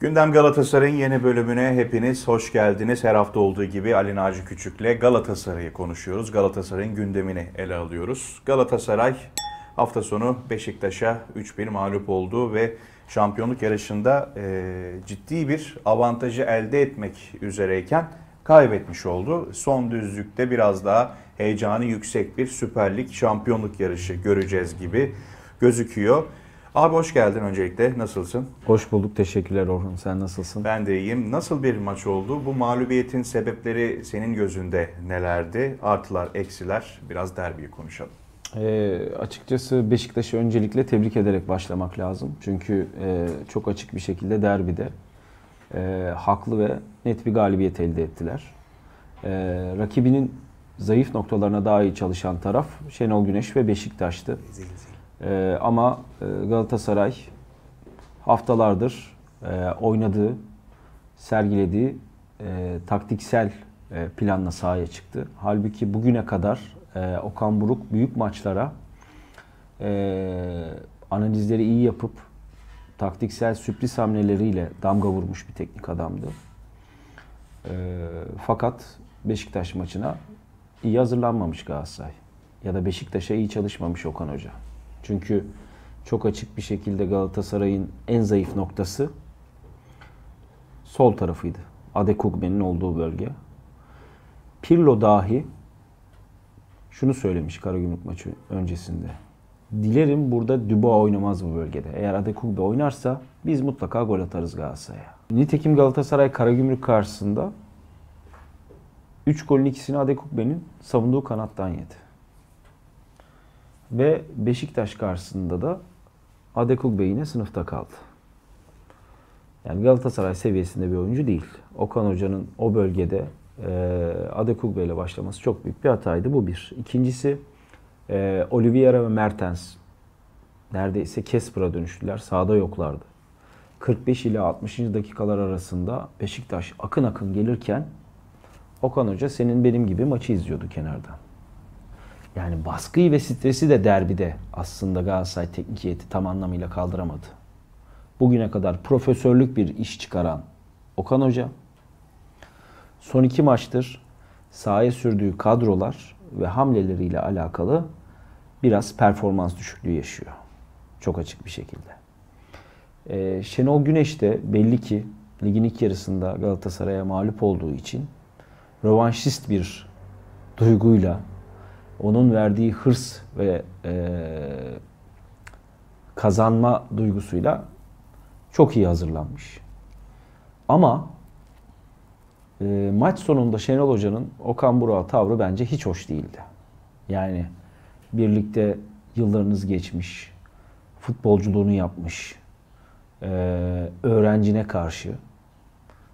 Gündem Galatasaray'ın yeni bölümüne hepiniz hoş geldiniz. Her hafta olduğu gibi Ali Naci Küçük'le Galatasaray'ı konuşuyoruz. Galatasaray'ın gündemini ele alıyoruz. Galatasaray hafta sonu Beşiktaş'a 3-1 mağlup oldu ve şampiyonluk yarışında e, ciddi bir avantajı elde etmek üzereyken kaybetmiş oldu. Son düzlükte biraz daha heyecanı yüksek bir Süper Lig şampiyonluk yarışı göreceğiz gibi gözüküyor. Abi hoş geldin öncelikle. Nasılsın? Hoş bulduk. Teşekkürler Orhun. Sen nasılsın? Ben de iyiyim. Nasıl bir maç oldu? Bu mağlubiyetin sebepleri senin gözünde nelerdi? Artılar, eksiler. Biraz derbiyi konuşalım. E, açıkçası Beşiktaş'ı öncelikle tebrik ederek başlamak lazım. Çünkü e, çok açık bir şekilde derbide e, haklı ve net bir galibiyet elde ettiler. E, rakibinin zayıf noktalarına daha iyi çalışan taraf Şenol Güneş ve Beşiktaş'tı. Zil zil. E, ama Galatasaray haftalardır e, oynadığı, sergilediği e, taktiksel e, planla sahaya çıktı. Halbuki bugüne kadar e, Okan Buruk büyük maçlara e, analizleri iyi yapıp taktiksel sürpriz hamleleriyle damga vurmuş bir teknik adamdı. E, fakat Beşiktaş maçına iyi hazırlanmamış Galatasaray. Ya da Beşiktaş'a iyi çalışmamış Okan Hoca. Çünkü çok açık bir şekilde Galatasaray'ın en zayıf noktası sol tarafıydı. Adekugbe'nin olduğu bölge. Pirlo dahi şunu söylemiş Karagümrük maçı öncesinde. Dilerim burada Dubois oynamaz bu bölgede. Eğer Adekugbe oynarsa biz mutlaka gol atarız Galatasaray'a. Nitekim Galatasaray Karagümrük karşısında 3 golün ikisini Adekugbe'nin savunduğu kanattan yedi. Ve Beşiktaş karşısında da Adekugbe yine sınıfta kaldı. Yani Galatasaray seviyesinde bir oyuncu değil. Okan Hoca'nın o bölgede e, Adekugbe ile başlaması çok büyük bir hataydı. Bu bir. İkincisi e, Oliveira ve Mertens neredeyse Kesper'a dönüştüler. Sağda yoklardı. 45 ile 60. dakikalar arasında Beşiktaş akın akın gelirken Okan Hoca senin benim gibi maçı izliyordu kenardan. Yani baskıyı ve stresi de derbide aslında Galatasaray teknik heyeti tam anlamıyla kaldıramadı. Bugüne kadar profesörlük bir iş çıkaran Okan Hoca son iki maçtır sahaya sürdüğü kadrolar ve hamleleriyle alakalı biraz performans düşüklüğü yaşıyor. Çok açık bir şekilde. Ee, Şenol Güneş de belli ki ligin ilk yarısında Galatasaray'a mağlup olduğu için rövanşist bir duyguyla onun verdiği hırs ve e, kazanma duygusuyla çok iyi hazırlanmış. Ama e, maç sonunda Şenol Hoca'nın Okan Burak'a tavrı bence hiç hoş değildi. Yani birlikte yıllarınız geçmiş, futbolculuğunu yapmış, e, öğrencine karşı,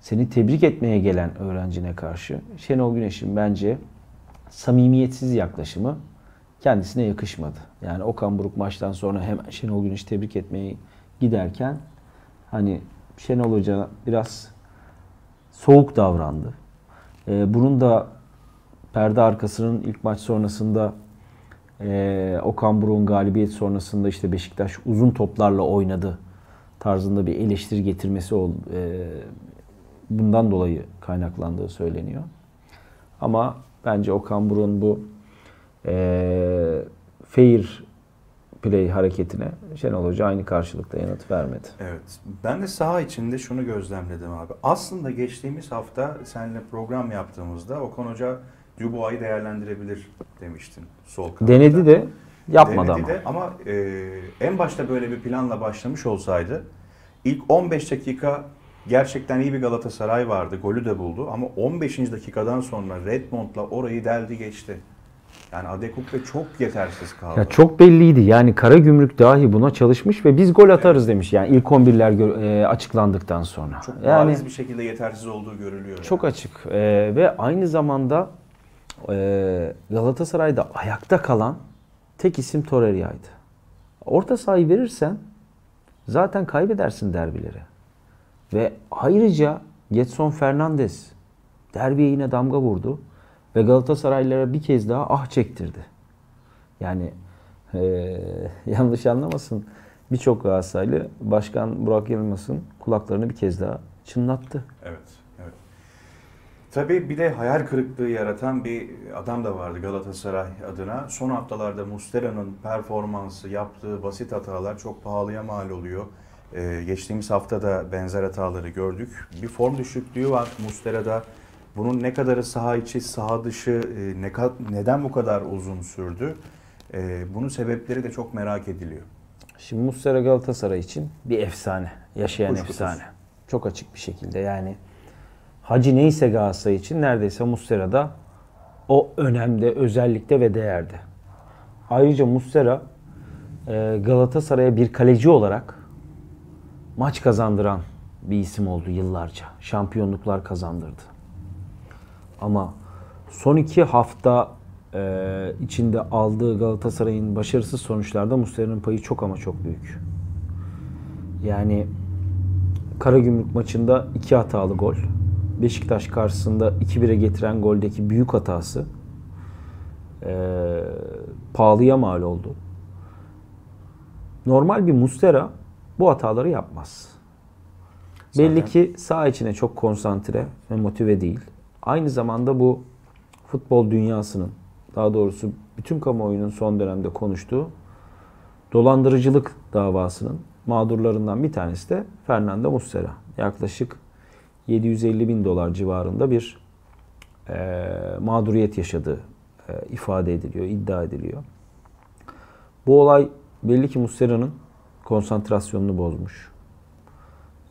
seni tebrik etmeye gelen öğrencine karşı Şenol Güneş'in bence samimiyetsiz yaklaşımı kendisine yakışmadı. Yani Okan Buruk maçtan sonra hemen Şenol Güneş tebrik etmeye giderken hani Şenol Hoca biraz soğuk davrandı. Ee, bunun da perde arkasının ilk maç sonrasında e, Okan Buruk'un galibiyet sonrasında işte Beşiktaş uzun toplarla oynadı tarzında bir eleştiri getirmesi oldu. E, bundan dolayı kaynaklandığı söyleniyor. Ama bence Okan Buruk'un bu e, fair play hareketine Şenol Hoca aynı karşılıkta yanıt vermedi. Evet. Ben de saha içinde şunu gözlemledim abi. Aslında geçtiğimiz hafta seninle program yaptığımızda Okan Hoca Dubois'ı değerlendirebilir demiştin sol kanatta. Denedi de yapmadı Denedi ama. de ama e, en başta böyle bir planla başlamış olsaydı ilk 15 dakika gerçekten iyi bir Galatasaray vardı. Golü de buldu ama 15. dakikadan sonra Redmond'la orayı deldi geçti. Yani Adekugbe çok yetersiz kaldı. Ya çok belliydi. Yani Karagümrük dahi buna çalışmış ve biz gol atarız demiş. Yani ilk 11'ler gö- e, açıklandıktan sonra. çok yani bariz bir şekilde yetersiz olduğu görülüyor. çok yani. açık. E, ve aynı zamanda e, Galatasaray'da ayakta kalan tek isim Torreira'ydı. Orta sahayı verirsen zaten kaybedersin derbileri. Ve ayrıca Getson Fernandes derbiye yine damga vurdu. Ve Galatasaraylılara bir kez daha ah çektirdi. Yani eee, yanlış anlamasın. birçok Galatasaraylı Başkan Burak Yılmaz'ın kulaklarını bir kez daha çınlattı. Evet, evet. Tabii bir de hayal kırıklığı yaratan bir adam da vardı Galatasaray adına. Son haftalarda Mustera'nın performansı, yaptığı basit hatalar çok pahalıya mal oluyor. Ee, geçtiğimiz hafta da benzer hataları gördük. Bir form düşüklüğü var Mustera'da. Bunun ne kadarı saha içi, saha dışı, e, ne neden bu kadar uzun sürdü? E, bunun sebepleri de çok merak ediliyor. Şimdi Muslera Galatasaray için bir efsane. Yaşayan Kuşkusuz. efsane. Çok açık bir şekilde yani. Hacı neyse Galatasaray için neredeyse Muslera da o önemde, özellikle ve değerde. Ayrıca Muslera e, Galatasaray'a bir kaleci olarak maç kazandıran bir isim oldu yıllarca. Şampiyonluklar kazandırdı. Ama son iki hafta e, içinde aldığı Galatasaray'ın başarısız sonuçlarda Muslera'nın payı çok ama çok büyük. Yani Karagümrük maçında iki hatalı gol. Beşiktaş karşısında 2-1'e getiren goldeki büyük hatası e, pahalıya mal oldu. Normal bir Mustera bu hataları yapmaz. Belli Zaten- ki sağ içine çok konsantre ve motive değil. Aynı zamanda bu futbol dünyasının daha doğrusu bütün kamuoyunun son dönemde konuştuğu dolandırıcılık davasının mağdurlarından bir tanesi de Fernando Muslera. Yaklaşık 750 bin dolar civarında bir e, mağduriyet yaşadığı e, ifade ediliyor, iddia ediliyor. Bu olay belli ki Muslera'nın konsantrasyonunu bozmuş.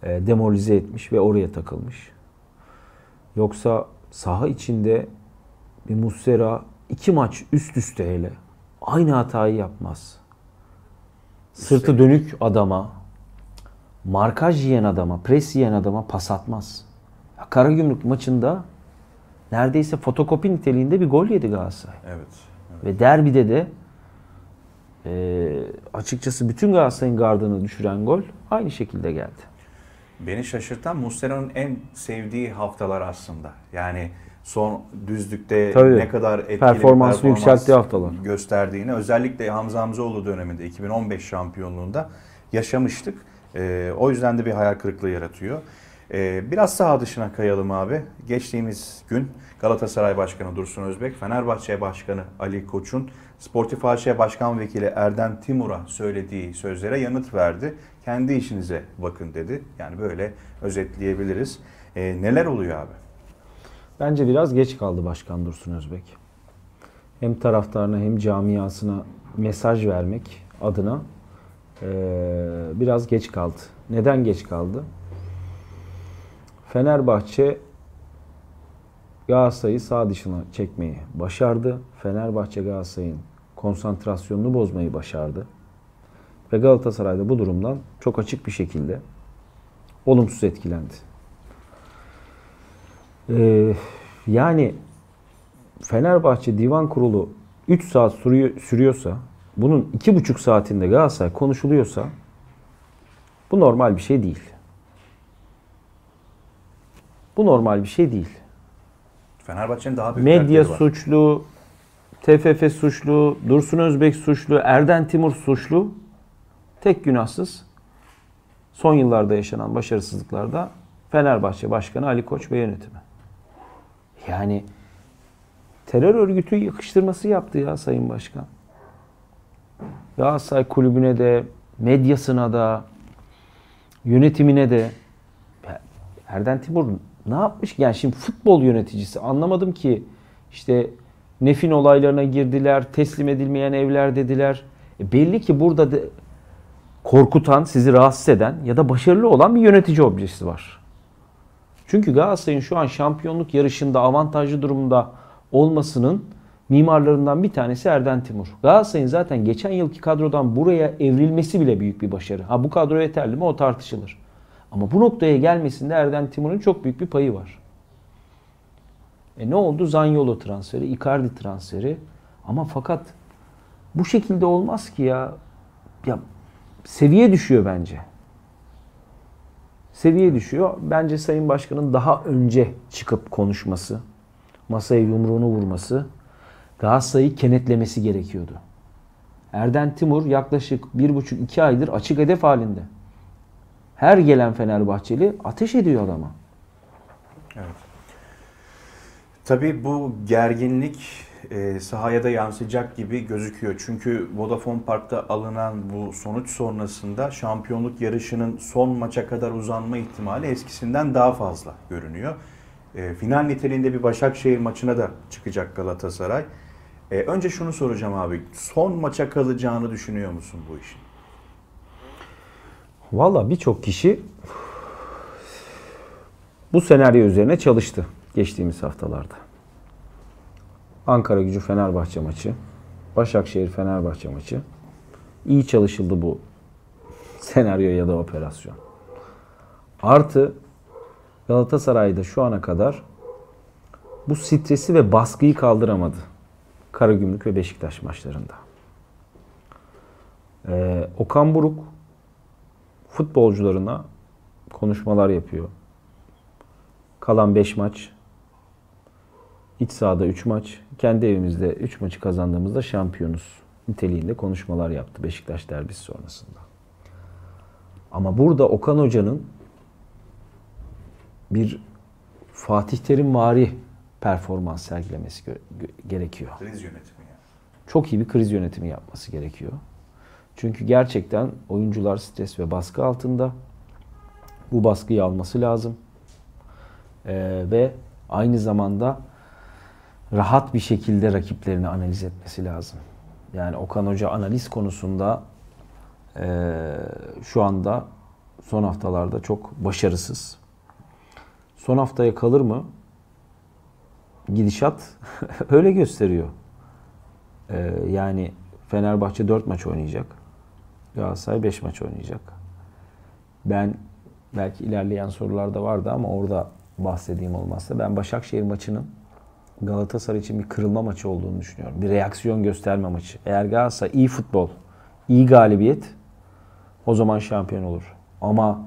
E, demoralize etmiş ve oraya takılmış. Yoksa saha içinde bir Muslera iki maç üst üste hele aynı hatayı yapmaz. Sırtı dönük adama, markaj yiyen adama, pres yiyen adama pas atmaz. Ya Karagümrük maçında neredeyse fotokopi niteliğinde bir gol yedi Galatasaray. Evet. Ve derbide de e, açıkçası bütün Galatasaray'ın gardını düşüren gol aynı şekilde geldi. Beni şaşırtan Muslera'nın en sevdiği haftalar aslında. Yani son düzlükte Tabii. ne kadar etkili Performansını performans yükselttiği haftalar. gösterdiğini özellikle Hamza Hamzoğlu döneminde 2015 şampiyonluğunda yaşamıştık. Ee, o yüzden de bir hayal kırıklığı yaratıyor. Ee, biraz saha dışına kayalım abi. Geçtiğimiz gün Galatasaray Başkanı Dursun Özbek, Fenerbahçe Başkanı Ali Koç'un Sportif AŞ Başkan Vekili Erdem Timur'a söylediği sözlere yanıt verdi. Kendi işinize bakın dedi. Yani böyle özetleyebiliriz. Ee, neler oluyor abi? Bence biraz geç kaldı Başkan Dursun Özbek. Hem taraftarına hem camiasına mesaj vermek adına eee, biraz geç kaldı. Neden geç kaldı? Fenerbahçe Galatasaray'ı sağ dışına çekmeyi başardı. Fenerbahçe Galatasaray'ın konsantrasyonunu bozmayı başardı. Ve Galatasaray da bu durumdan çok açık bir şekilde olumsuz etkilendi. Ee, yani Fenerbahçe Divan Kurulu 3 saat sürüyor, sürüyorsa bunun 2,5 saatinde Galatasaray konuşuluyorsa bu normal bir şey değil. Bu normal bir şey değil. Fenerbahçe'nin daha büyük Medya var. suçlu, TFF suçlu, Dursun Özbek suçlu, Erden Timur suçlu. Tek günahsız son yıllarda yaşanan başarısızlıklarda Fenerbahçe Başkanı Ali Koç ve yönetimi. Yani terör örgütü yakıştırması yaptı ya Sayın Başkan. Galatasaray kulübüne de, medyasına da, yönetimine de. Erden Timur ne yapmış? Yani şimdi futbol yöneticisi anlamadım ki işte Nefin olaylarına girdiler, teslim edilmeyen evler dediler. E belli ki burada de korkutan, sizi rahatsız eden ya da başarılı olan bir yönetici objesi var. Çünkü Galatasaray'ın şu an şampiyonluk yarışında avantajlı durumda olmasının mimarlarından bir tanesi Erden Timur. Galatasaray'ın zaten geçen yılki kadrodan buraya evrilmesi bile büyük bir başarı. Ha bu kadro yeterli mi o tartışılır. Ama bu noktaya gelmesinde Erden Timur'un çok büyük bir payı var. E ne oldu? Zanyolo transferi, Icardi transferi. Ama fakat bu şekilde olmaz ki ya. Ya seviye düşüyor bence. Seviye düşüyor. Bence Sayın Başkan'ın daha önce çıkıp konuşması, masaya yumruğunu vurması, Galatasaray'ı kenetlemesi gerekiyordu. Erden Timur yaklaşık 1,5-2 aydır açık hedef halinde. Her gelen Fenerbahçeli ateş ediyor adama. Evet. Tabii bu gerginlik e, sahaya da yansıyacak gibi gözüküyor. Çünkü Vodafone Park'ta alınan bu sonuç sonrasında şampiyonluk yarışının son maça kadar uzanma ihtimali eskisinden daha fazla görünüyor. E, final niteliğinde bir Başakşehir maçına da çıkacak Galatasaray. E, önce şunu soracağım abi. Son maça kalacağını düşünüyor musun bu işin? Valla birçok kişi bu senaryo üzerine çalıştı geçtiğimiz haftalarda. Ankara Gücü Fenerbahçe maçı, Başakşehir Fenerbahçe maçı. İyi çalışıldı bu senaryo ya da operasyon. Artı Galatasaray'da şu ana kadar bu stresi ve baskıyı kaldıramadı. Karagümrük ve Beşiktaş maçlarında. Ee, Okan Buruk futbolcularına konuşmalar yapıyor. Kalan 5 maç, iç sahada 3 maç, kendi evimizde 3 maçı kazandığımızda şampiyonuz niteliğinde konuşmalar yaptı Beşiktaş derbisi sonrasında. Ama burada Okan Hoca'nın bir Fatih Terim vari performans sergilemesi gerekiyor. Kriz yönetimi yani. Çok iyi bir kriz yönetimi yapması gerekiyor. Çünkü gerçekten oyuncular stres ve baskı altında. Bu baskıyı alması lazım. Ee, ve aynı zamanda rahat bir şekilde rakiplerini analiz etmesi lazım. Yani Okan Hoca analiz konusunda e, şu anda son haftalarda çok başarısız. Son haftaya kalır mı? Gidişat öyle gösteriyor. Ee, yani Fenerbahçe 4 maç oynayacak. Galatasaray 5 maç oynayacak. Ben belki ilerleyen sorularda vardı ama orada bahsedeyim olmazsa ben Başakşehir maçının Galatasaray için bir kırılma maçı olduğunu düşünüyorum. Bir reaksiyon gösterme maçı. Eğer Galatasaray iyi futbol, iyi galibiyet o zaman şampiyon olur. Ama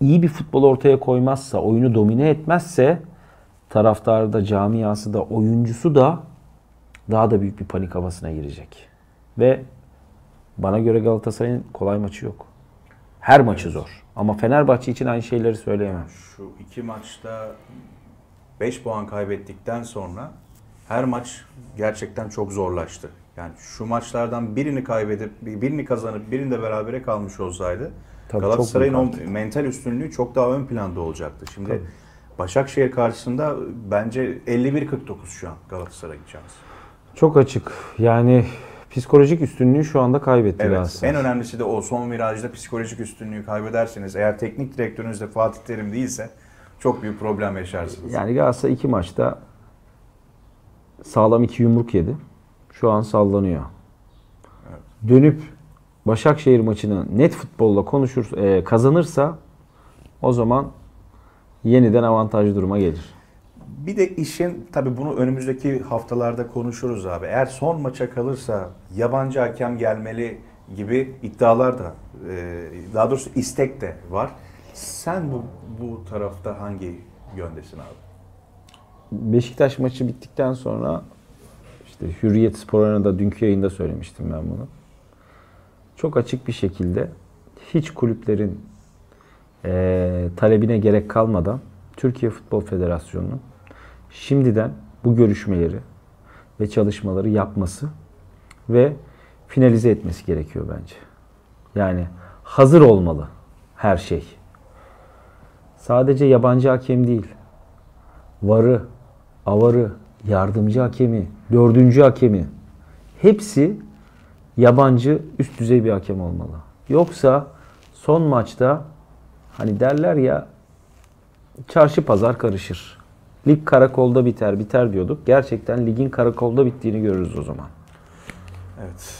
iyi bir futbol ortaya koymazsa, oyunu domine etmezse taraftarı da, camiası da, oyuncusu da daha da büyük bir panik havasına girecek. Ve bana göre Galatasaray'ın kolay maçı yok. Her maçı evet. zor. Ama Fenerbahçe için aynı şeyleri söyleyemem. Şu iki maçta 5 puan kaybettikten sonra her maç gerçekten çok zorlaştı. Yani şu maçlardan birini kaybedip birini kazanıp birinde berabere kalmış olsaydı Tabii Galatasaray'ın o mental üstünlüğü çok daha ön planda olacaktı. Şimdi Tabii. Başakşehir karşısında bence 51-49 şu an Galatasaray'ın şansı. Çok açık. Yani psikolojik üstünlüğü şu anda kaybetti evet, Galatasaray. En önemlisi de o son virajda psikolojik üstünlüğü kaybederseniz eğer teknik direktörünüz de Fatih Terim değilse çok büyük problem yaşarsınız. Yani Galatasaray iki maçta sağlam iki yumruk yedi. Şu an sallanıyor. Evet. Dönüp Başakşehir maçını net futbolla konuşur, e, kazanırsa o zaman yeniden avantajlı duruma gelir. Bir de işin tabii bunu önümüzdeki haftalarda konuşuruz abi. Eğer son maça kalırsa yabancı hakem gelmeli gibi iddialar da e, daha doğrusu istek de var. Sen bu bu tarafta hangi yöndesin abi? Beşiktaş maçı bittikten sonra işte Hürriyet Spor da dünkü yayında söylemiştim ben bunu. Çok açık bir şekilde hiç kulüplerin e, talebine gerek kalmadan Türkiye Futbol Federasyonu'nun şimdiden bu görüşmeleri ve çalışmaları yapması ve finalize etmesi gerekiyor bence. Yani hazır olmalı her şey. Sadece yabancı hakem değil. Varı, avarı, yardımcı hakemi, dördüncü hakemi hepsi yabancı üst düzey bir hakem olmalı. Yoksa son maçta hani derler ya çarşı pazar karışır. Lig karakolda biter, biter diyorduk. Gerçekten ligin karakolda bittiğini görürüz o zaman. Evet.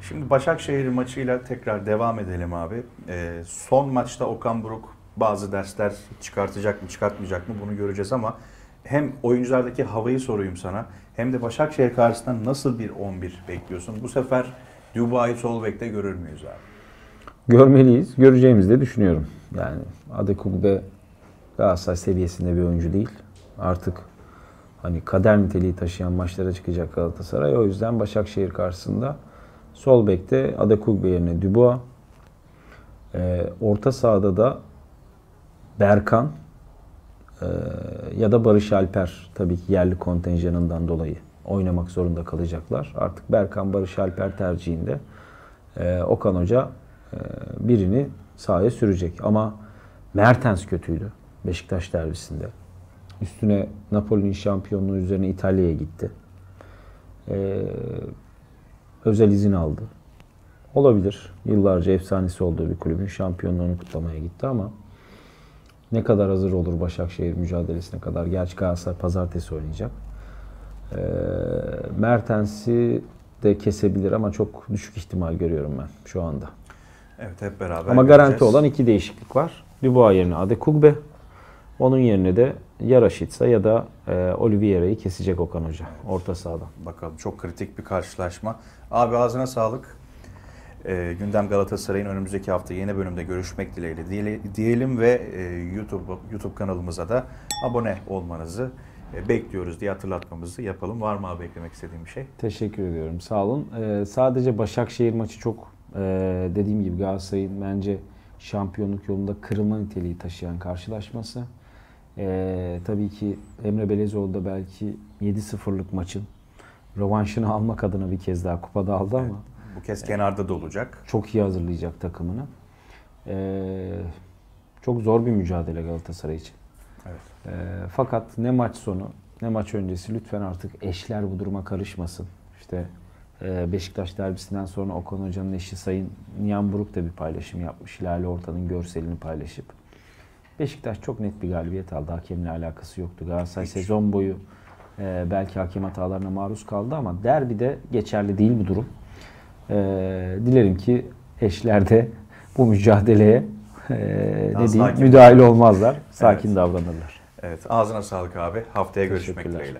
Şimdi Başakşehir maçıyla tekrar devam edelim abi. Ee, son maçta Okan Buruk bazı dersler çıkartacak mı çıkartmayacak mı bunu göreceğiz ama hem oyunculardaki havayı sorayım sana hem de Başakşehir karşısında nasıl bir 11 bekliyorsun? Bu sefer Dubai sol bekte görür müyüz abi? Görmeliyiz. Göreceğimizi de düşünüyorum. Yani Adekugbe Galatasaray seviyesinde bir oyuncu değil. Artık hani kader niteliği taşıyan maçlara çıkacak Galatasaray. O yüzden Başakşehir karşısında Sol bekte Adekugbe yerine Dubois. Ee, orta sahada da Berkan ee, ya da Barış Alper tabii ki yerli kontenjanından dolayı oynamak zorunda kalacaklar. Artık Berkan Barış Alper tercihinde ee, Okan Hoca e, birini sahaya sürecek. Ama Mertens kötüydü Beşiktaş derbisinde. Üstüne Napoli'nin şampiyonluğu üzerine İtalya'ya gitti. Ee, özel izin aldı. Olabilir. Yıllarca efsanesi olduğu bir kulübün şampiyonluğunu kutlamaya gitti ama ne kadar hazır olur Başakşehir mücadelesine kadar. Gerçi Galatasaray pazartesi oynayacak. Ee, Mertens'i de kesebilir ama çok düşük ihtimal görüyorum ben şu anda. Evet hep beraber Ama garanti göreceğiz. olan iki değişiklik var. Dubois yerine Adekugbe. Onun yerine de ya Rashica ya da e, Oliveira'yı kesecek Okan Hoca orta sahadan. Bakalım çok kritik bir karşılaşma. Abi ağzına sağlık. Ee, Gündem Galatasaray'ın önümüzdeki hafta yeni bölümde görüşmek dileğiyle dile- diyelim ve e, YouTube YouTube kanalımıza da abone olmanızı e, bekliyoruz diye hatırlatmamızı yapalım. Var mı abi eklemek istediğim bir şey? Teşekkür ediyorum. Sağ olun. Ee, sadece Başakşehir maçı çok e, dediğim gibi Galatasaray'ın bence şampiyonluk yolunda kırılma niteliği taşıyan karşılaşması. Ee, tabii ki Emre Belezoğlu da belki 7-0'lık maçın rövanşını almak adına bir kez daha kupada aldı ama Bu kez kenarda da olacak. çok iyi hazırlayacak takımını. Ee, çok zor bir mücadele Galatasaray için. Evet. Ee, fakat ne maç sonu ne maç öncesi lütfen artık eşler bu duruma karışmasın. İşte e, Beşiktaş derbisinden sonra Okan Hoca'nın eşi Sayın Nihan Buruk da bir paylaşım yapmış. Lale Orta'nın görselini paylaşıp. Beşiktaş çok net bir galibiyet aldı. Hakemle alakası yoktu. Galatasaray Hiç. sezon boyu e, belki hakem hatalarına maruz kaldı ama derbide geçerli değil bu durum. E, dilerim ki eşler de bu mücadeleye e, ne diyeyim, müdahil olmazlar. Sakin davranırlar. Evet ağzına sağlık abi. Haftaya görüşmek dileğiyle.